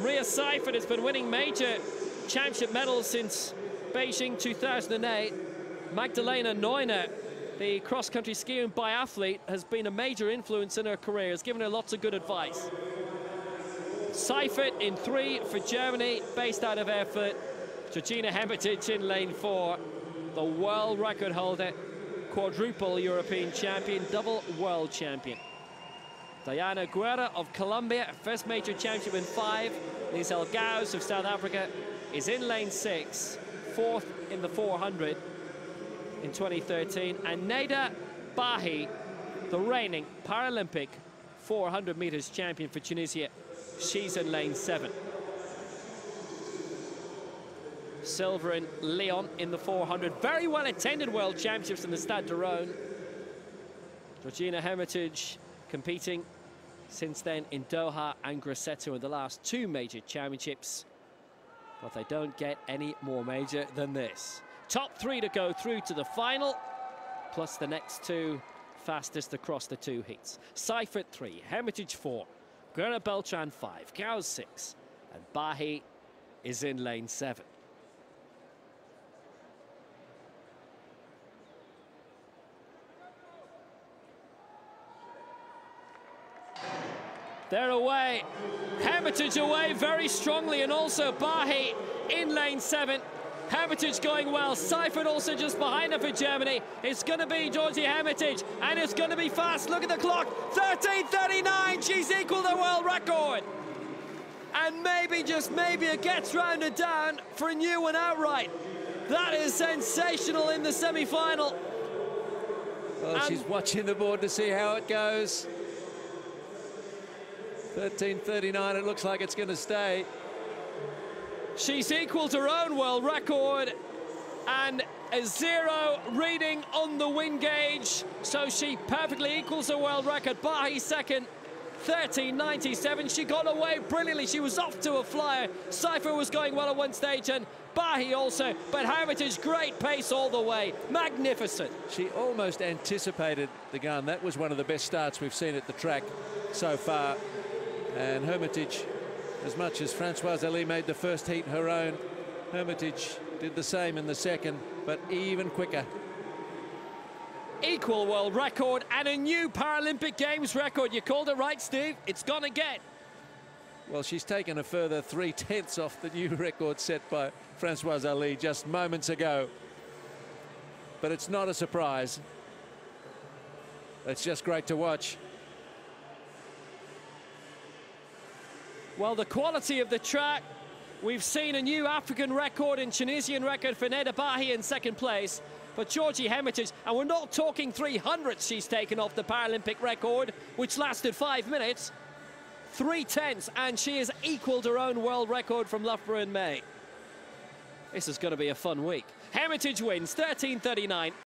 Maria Seifert has been winning major championship medals since Beijing 2008. Magdalena Neuner, the cross-country skiing biathlete, has been a major influence in her career, has given her lots of good advice. Seifert in three for Germany, based out of Erfurt. Georgina Hermitage in lane four, the world record holder, quadruple European champion, double world champion. Dayana Guerra of Colombia, first major championship in five. Liezel Gouws of South Africa is in lane six, fourth in the 400 in 2013. And Neda Bahi, the reigning Paralympic 400 meters champion for Tunisia, she's in lane seven. Silver in Lyon in the 400. Very well attended World Championships in the Stade du Rhône. Georgina Hermitage competing since then in Doha and Grosseto in the last two major championships. But they don't get any more major than this. Top three to go through to the final, plus the next two fastest across the two heats. Seifert three, Hermitage four, Guerra Beltran five, Gouws six, and Bahi is in lane seven. They're away. Hermitage away very strongly, and also Bahi in lane seven. Hermitage going well. Seifert also just behind her for Germany. It's going to be Georgie Hermitage, and it's going to be fast. Look at the clock. 13.39. She's equal the world record. And maybe, just maybe, it gets rounded down for a new one outright. That is sensational in the semi-final. Well, she's watching the board to see how it goes. 13.39, it looks like it's going to stay. She's equaled her own world record and a zero reading on the wind gauge, so she perfectly equals her world record. Bahi second, 13.97. She got away brilliantly. She was off to a flyer. Seifert was going well at one stage and Bahi also, but Hermitage, great pace all the way. Magnificent. She almost anticipated the gun. That was one of the best starts we've seen at the track so far. And Hermitage, as much as Francois-Elie made the first heat her own, Hermitage did the same in the second, but even quicker. Equal world record and a new Paralympic Games record. You called it right, Steve. It's gonna get. Well, she's taken a further three tenths off the new record set by Francois-Elie just moments ago. But it's not a surprise. It's just great to watch. Well, the quality of the track, we've seen a new African record and Tunisian record for Neda Bahi in second place. But Georgie Hermitage, and we're not talking 300 she's taken off the Paralympic record, which lasted five minutes. Three tenths, and she has equaled her own world record from Loughborough in May. This is going to be a fun week. Hermitage wins 13.39.